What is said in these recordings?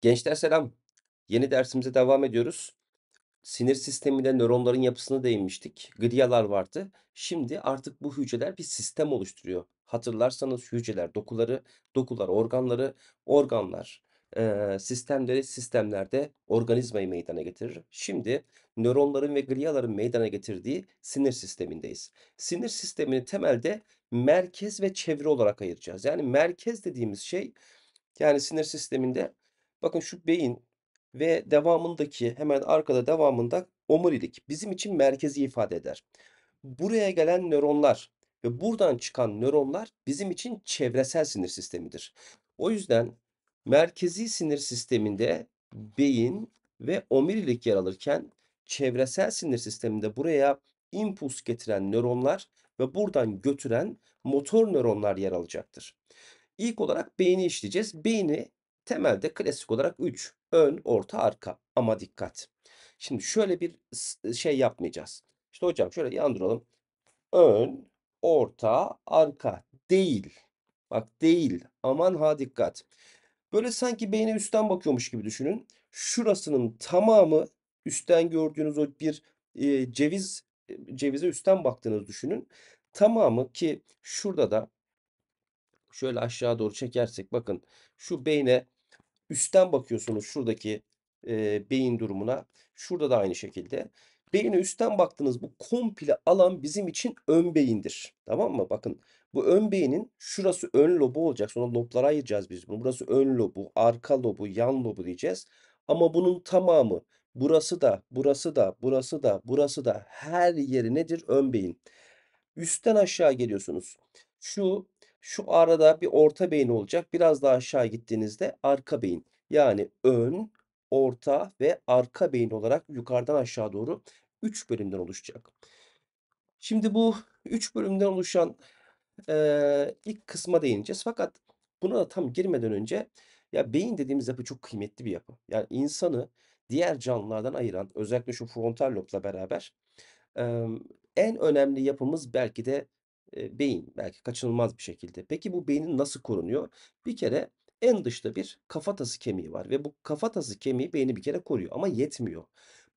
Gençler selam. Yeni dersimize devam ediyoruz. Sinir sisteminde nöronların yapısına değinmiştik. Glialar vardı. Şimdi artık bu hücreler bir sistem oluşturuyor. Hatırlarsanız hücreler dokuları, dokular organları, organlar sistemleri, sistemlerde organizmayı meydana getirir. Şimdi nöronların ve gliaların meydana getirdiği sinir sistemindeyiz. Sinir sistemini temelde merkez ve çevre olarak ayıracağız. Yani merkez dediğimiz şey yani sinir sisteminde bakın şu beyin ve devamındaki hemen arkada devamında omurilik bizim için merkezi ifade eder. Buraya gelen nöronlar ve buradan çıkan nöronlar bizim için çevresel sinir sistemidir. O yüzden merkezi sinir sisteminde beyin ve omurilik yer alırken çevresel sinir sisteminde buraya impuls getiren nöronlar ve buradan götüren motor nöronlar yer alacaktır. İlk olarak beyni işleyeceğiz. Beyni temelde klasik olarak 3. Ön, orta, arka. Ama dikkat. Şimdi şöyle bir s- şey yapmayacağız. İşte hocam şöyle yandıralım. Ön, orta, arka. Değil. Bak değil. Aman ha dikkat. Böyle sanki beyne üstten bakıyormuş gibi düşünün. Şurasının tamamı üstten gördüğünüz o bir e, ceviz e, cevize üstten baktığınızı düşünün. Tamamı ki şurada da Şöyle aşağı doğru çekersek bakın şu beyne üstten bakıyorsunuz şuradaki e, beyin durumuna. Şurada da aynı şekilde. Beyine üstten baktığınız bu komple alan bizim için ön beyindir. Tamam mı? Bakın bu ön beynin şurası ön lobu olacak. Sonra loblara ayıracağız biz bunu. Burası ön lobu, arka lobu, yan lobu diyeceğiz. Ama bunun tamamı burası da, burası da, burası da, burası da her yeri nedir? Ön beyin. Üstten aşağı geliyorsunuz. Şu şu arada bir orta beyin olacak. Biraz daha aşağı gittiğinizde arka beyin. Yani ön, orta ve arka beyin olarak yukarıdan aşağı doğru 3 bölümden oluşacak. Şimdi bu 3 bölümden oluşan eee, ilk kısma değineceğiz. Fakat buna da tam girmeden önce ya beyin dediğimiz yapı çok kıymetli bir yapı. Yani insanı diğer canlılardan ayıran özellikle şu frontal lobla beraber Emm, en önemli yapımız belki de, eee, beyin. Belki kaçınılmaz bir şekilde. Peki bu beynin nasıl korunuyor? Bir kere en dışta bir kafatası kemiği var ve bu kafatası kemiği beyni bir kere koruyor ama yetmiyor.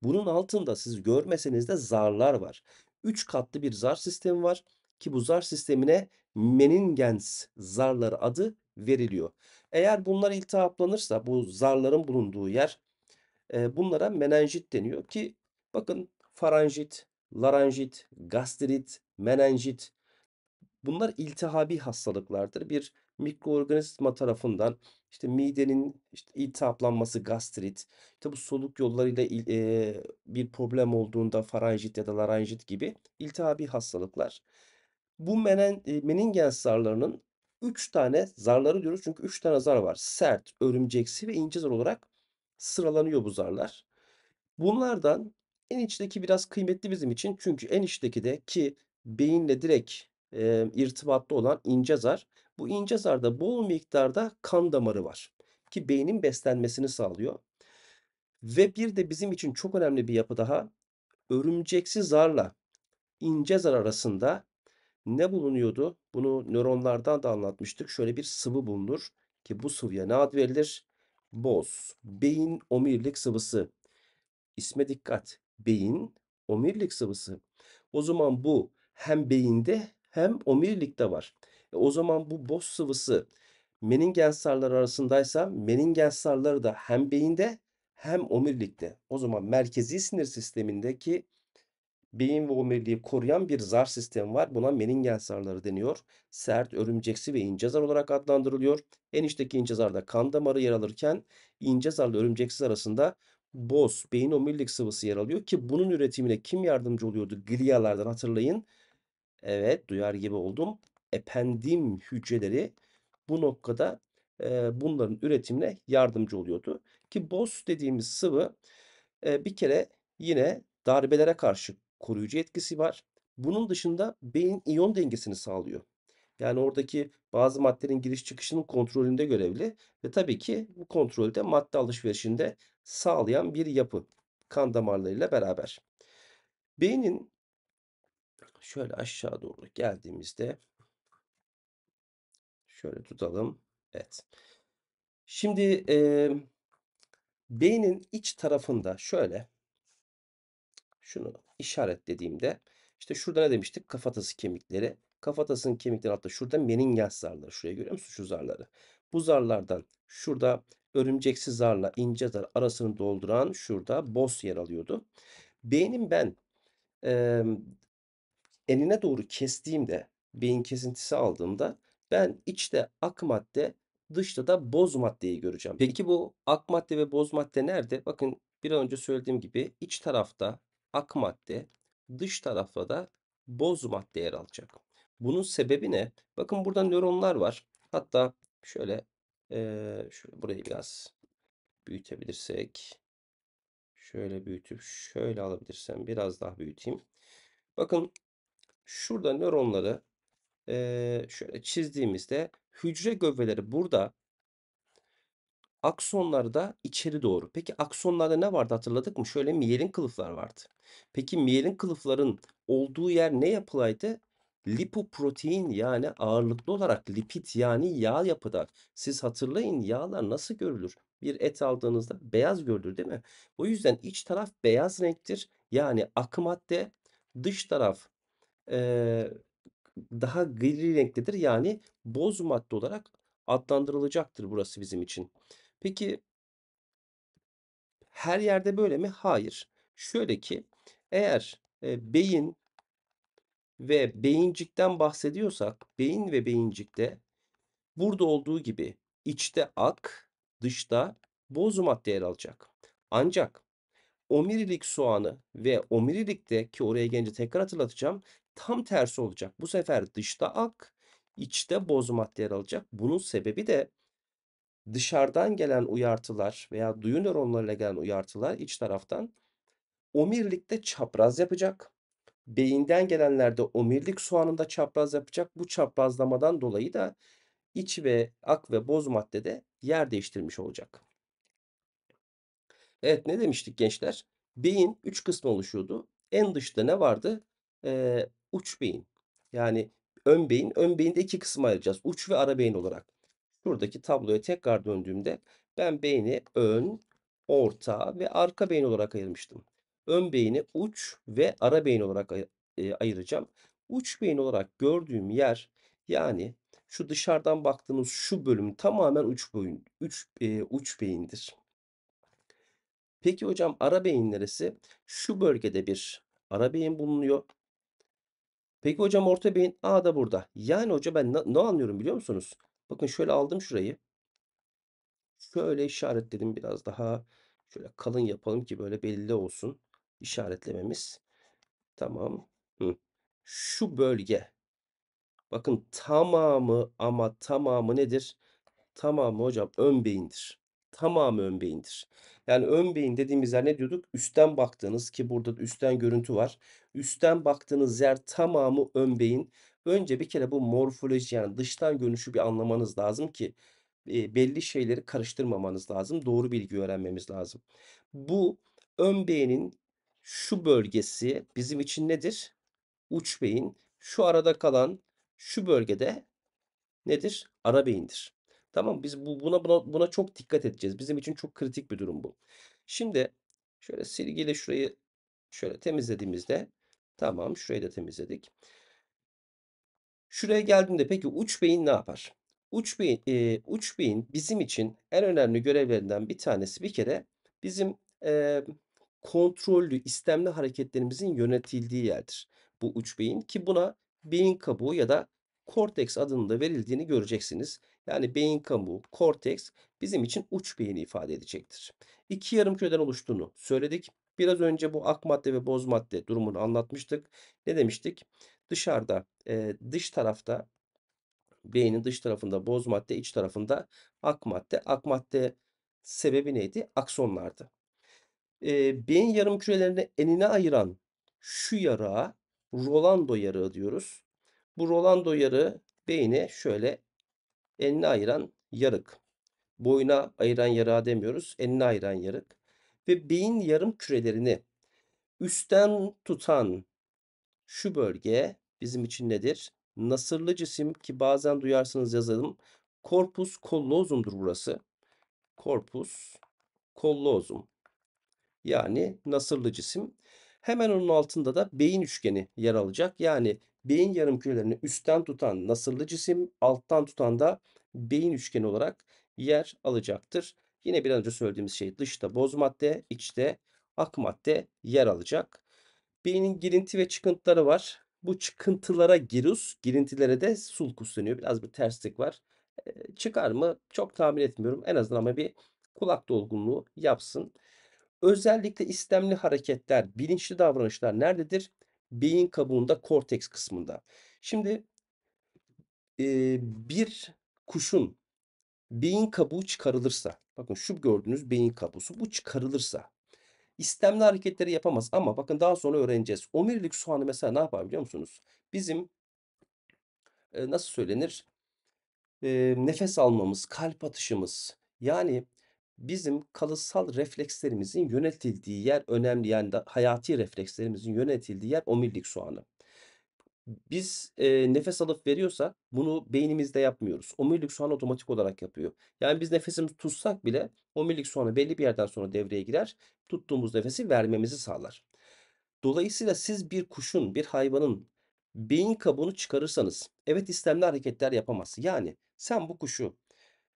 Bunun altında siz görmeseniz de zarlar var. 3 katlı bir zar sistemi var ki bu zar sistemine meningens zarları adı veriliyor. Eğer bunlar iltihaplanırsa bu zarların bulunduğu yer Eee, bunlara menenjit deniyor ki bakın faranjit, laranjit, gastrit, menenjit bunlar iltihabi hastalıklardır. Bir mikroorganizma tarafından işte midenin işte iltihaplanması gastrit, işte bu soluk yollarıyla eee, bir problem olduğunda faranjit ya da laranjit gibi iltihabi hastalıklar. Bu menen, e, meninges zarlarının 3 tane zarları diyoruz çünkü 3 tane zar var. Sert, örümceksi ve ince zar olarak sıralanıyor bu zarlar. Bunlardan en içteki biraz kıymetli bizim için. Çünkü en içteki de ki beyinle direkt e, irtibatlı olan ince zar. Bu ince zarda bol miktarda kan damarı var. Ki beynin beslenmesini sağlıyor. Ve bir de bizim için çok önemli bir yapı daha. Örümceksi zarla ince zar arasında ne bulunuyordu? Bunu nöronlardan da anlatmıştık. Şöyle bir sıvı bulunur ki bu sıvıya ne ad verilir? Boz, beyin omurilik sıvısı. İsme dikkat. Beyin omurilik sıvısı. O zaman bu hem beyinde hem omurilikte var. E o zaman bu boz sıvısı meninges zarları arasındaysa meninges zarları da hem beyinde hem omurilikte. O zaman merkezi sinir sistemindeki beyin ve omuriliği koruyan bir zar sistemi var. Buna meninges zarları deniyor. Sert, örümceksi ve ince zar olarak adlandırılıyor. En içteki ince zarda kan damarı yer alırken ince zarla örümceksiz arasında boz, beyin omurilik sıvısı yer alıyor ki bunun üretimine kim yardımcı oluyordu? Glialardan hatırlayın. Evet, duyar gibi oldum. Ependim hücreleri bu noktada e, bunların üretimine yardımcı oluyordu. Ki boz dediğimiz sıvı e, bir kere yine darbelere karşı koruyucu etkisi var. Bunun dışında beyin iyon dengesini sağlıyor. Yani oradaki bazı maddelerin giriş çıkışının kontrolünde görevli ve tabii ki bu kontrolde madde alışverişinde sağlayan bir yapı kan damarlarıyla beraber. Beynin şöyle aşağı doğru geldiğimizde şöyle tutalım. Evet. Şimdi eee, Beynin iç tarafında şöyle şunu işaretlediğimde işte şurada ne demiştik? Kafatası kemikleri. Kafatasının kemikleri altta şurada meninges zarları. Şuraya görüyor musun şu zarları? Bu zarlardan şurada örümceksi zarla ince zar arasını dolduran şurada boss yer alıyordu. Beynin ben e, enine doğru kestiğimde, beyin kesintisi aldığımda ben içte ak madde, dışta da boz maddeyi göreceğim. Peki bu ak madde ve boz madde nerede? Bakın bir an önce söylediğim gibi iç tarafta ak madde, dış tarafta da boz madde yer alacak. Bunun sebebi ne? Bakın burada nöronlar var. Hatta şöyle eee şöyle burayı biraz büyütebilirsek şöyle büyütüp şöyle alabilirsem biraz daha büyüteyim. Bakın şurada nöronları eee, şöyle çizdiğimizde hücre gövdeleri burada aksonları da içeri doğru. Peki aksonlarda ne vardı hatırladık mı? Şöyle miyelin kılıflar vardı. Peki miyelin kılıfların olduğu yer ne yapılaydı? Lipoprotein yani ağırlıklı olarak lipid yani yağ yapıda. Siz hatırlayın yağlar nasıl görülür? Bir et aldığınızda beyaz görülür değil mi? O yüzden iç taraf beyaz renktir. Yani akı madde, dış taraf daha gri renktedir. Yani boz madde olarak adlandırılacaktır burası bizim için. Peki her yerde böyle mi? Hayır. Şöyle ki eğer e, beyin ve beyincikten bahsediyorsak beyin ve beyincikte burada olduğu gibi içte ak, dışta boz madde yer alacak. Ancak omurilik soğanı ve omurilikte ki oraya gelince tekrar hatırlatacağım tam tersi olacak. Bu sefer dışta ak, içte boz madde yer alacak. Bunun sebebi de dışarıdan gelen uyartılar veya duyu nöronlarıyla gelen uyartılar iç taraftan omurilikte çapraz yapacak. Beyinden gelenler de omurilik soğanında çapraz yapacak. Bu çaprazlamadan dolayı da iç ve ak ve boz maddede yer değiştirmiş olacak. Evet ne demiştik gençler? Beyin 3 kısmı oluşuyordu. En dışta ne vardı? Ee, uç beyin. Yani ön beyin. Ön beyinde iki kısma ayıracağız. Uç ve ara beyin olarak. Şuradaki tabloya tekrar döndüğümde ben beyni ön, orta ve arka beyin olarak ayırmıştım. Ön beyni uç ve ara beyin olarak e, ayıracağım. Uç beyin olarak gördüğüm yer yani şu dışarıdan baktığımız şu bölüm tamamen uç beyin, uç, e, uç beyindir. Peki hocam ara beyin neresi? Şu bölgede bir ara beyin bulunuyor. Peki hocam orta beyin A da burada. Yani hoca ben ne, anlıyorum biliyor musunuz? Bakın şöyle aldım şurayı. Şöyle işaretledim biraz daha şöyle kalın yapalım ki böyle belli olsun işaretlememiz. Tamam. Hı. Şu bölge. Bakın tamamı ama tamamı nedir? Tamamı hocam ön beyindir. Tamamı ön beyindir. Yani ön beyin dediğimiz yer ne diyorduk? Üstten baktığınız ki burada da üstten görüntü var. Üstten baktığınız yer tamamı ön beyin. Önce bir kere bu morfoloji yani dıştan görünüşü bir anlamanız lazım ki e, belli şeyleri karıştırmamanız lazım. Doğru bilgi öğrenmemiz lazım. Bu ön beynin şu bölgesi bizim için nedir? Uç beyin. Şu arada kalan şu bölgede nedir? Ara beyindir. Tamam biz bu buna, buna buna çok dikkat edeceğiz. Bizim için çok kritik bir durum bu. Şimdi şöyle silgiyle şurayı şöyle temizlediğimizde tamam şurayı da temizledik. Şuraya geldiğinde peki uç beyin ne yapar? Uç beyin, e, uç beyin bizim için en önemli görevlerinden bir tanesi bir kere bizim e, kontrollü, istemli hareketlerimizin yönetildiği yerdir. Bu uç beyin ki buna beyin kabuğu ya da korteks adının da verildiğini göreceksiniz. Yani beyin kabuğu, korteks bizim için uç beyni ifade edecektir. İki yarım küreden oluştuğunu söyledik. Biraz önce bu ak madde ve boz madde durumunu anlatmıştık. Ne demiştik? Dışarıda, e, dış tarafta beynin dış tarafında boz madde, iç tarafında ak madde. Ak madde sebebi neydi? Aksonlardı. E, beyin yarım kürelerini enine ayıran şu yarağa Rolando yarığı diyoruz. Bu Rolando yarığı beyni şöyle enine ayıran yarık. Boyuna ayıran yarığa demiyoruz. Enine ayıran yarık. Ve beyin yarım kürelerini üstten tutan şu bölge bizim için nedir? Nasırlı cisim ki bazen duyarsınız yazalım. Corpus callosum'dur burası. Corpus kollozum. Yani nasırlı cisim. Hemen onun altında da beyin üçgeni yer alacak. Yani beyin yarımkürelerini üstten tutan nasırlı cisim, alttan tutan da beyin üçgeni olarak yer alacaktır. Yine bir an önce söylediğimiz şey dışta boz madde, içte ak madde yer alacak. Beynin girinti ve çıkıntıları var. Bu çıkıntılara girus, girintilere de sulcus deniyor. Biraz bir terslik var. Çıkar mı? Çok tahmin etmiyorum. En azından ama bir kulak dolgunluğu yapsın. Özellikle istemli hareketler, bilinçli davranışlar nerededir? Beyin kabuğunda, korteks kısmında. Şimdi eee, bir kuşun beyin kabuğu çıkarılırsa, bakın şu gördüğünüz beyin kabuğu, bu çıkarılırsa istemli hareketleri yapamaz ama bakın daha sonra öğreneceğiz. Omurilik soğanı mesela ne yapar biliyor musunuz? Bizim e, nasıl söylenir? E, nefes almamız, kalp atışımız yani bizim kalıtsal reflekslerimizin yönetildiği yer önemli. Yani hayati reflekslerimizin yönetildiği yer omurilik soğanı. Biz e, nefes alıp veriyorsak bunu beynimizde yapmıyoruz. Omurilik soğanı otomatik olarak yapıyor. Yani biz nefesimizi tutsak bile omurilik soğanı belli bir yerden sonra devreye girer. Tuttuğumuz nefesi vermemizi sağlar. Dolayısıyla siz bir kuşun, bir hayvanın beyin kabuğunu çıkarırsanız evet istemli hareketler yapamaz. Yani sen bu kuşu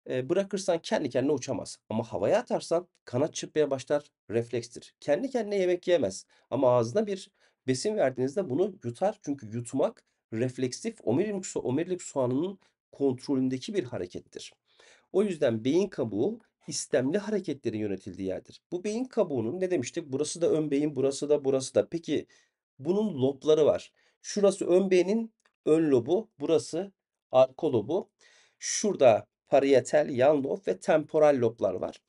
bırakırsan kendi kendine uçamaz. Ama havaya atarsan kanat çırpmaya başlar, reflekstir. Kendi kendine yemek yemez. Ama ağzına bir besin verdiğinizde bunu yutar. Çünkü yutmak refleksif omurilik, so- omurilik soğanının kontrolündeki bir harekettir. O yüzden beyin kabuğu istemli hareketlerin yönetildiği yerdir. Bu beyin kabuğunun ne demiştik? Burası da ön beyin, burası da burası da. Peki bunun lobları var. Şurası ön beynin ön lobu, burası arka lobu. Şurada parietal, yan lob ve temporal loblar var.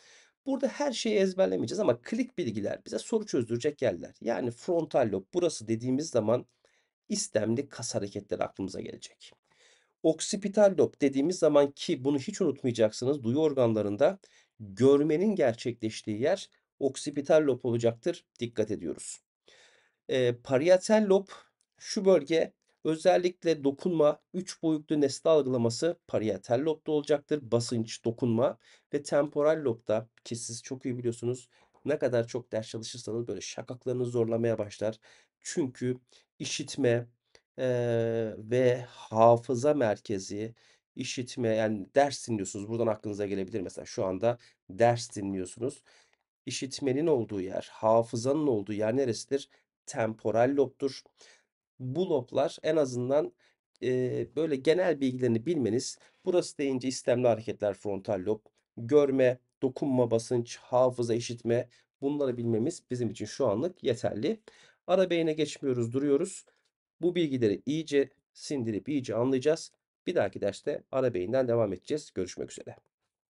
Burada her şeyi ezberlemeyeceğiz ama klik bilgiler bize soru çözdürecek yerler. Yani frontal lob burası dediğimiz zaman istemli kas hareketleri aklımıza gelecek. Oksipital lob dediğimiz zaman ki bunu hiç unutmayacaksınız. Duyu organlarında görmenin gerçekleştiği yer oksipital lob olacaktır. Dikkat ediyoruz. E, parietal lob şu bölge özellikle dokunma, üç boyutlu nesne algılaması parietal lobda olacaktır. Basınç, dokunma ve temporal lobda ki siz çok iyi biliyorsunuz ne kadar çok ders çalışırsanız böyle şakaklarınız zorlamaya başlar. Çünkü işitme eee, ve hafıza merkezi işitme yani ders dinliyorsunuz. Buradan aklınıza gelebilir mesela şu anda ders dinliyorsunuz. İşitmenin olduğu yer, hafızanın olduğu yer neresidir? Temporal lobdur. Bu loblar en azından eee, böyle genel bilgilerini bilmeniz, burası deyince istemli hareketler frontal lob, görme, dokunma, basınç, hafıza, işitme bunları bilmemiz bizim için şu anlık yeterli. Ara beyine geçmiyoruz, duruyoruz. Bu bilgileri iyice sindirip iyice anlayacağız. Bir dahaki derste ara beyinden devam edeceğiz. Görüşmek üzere.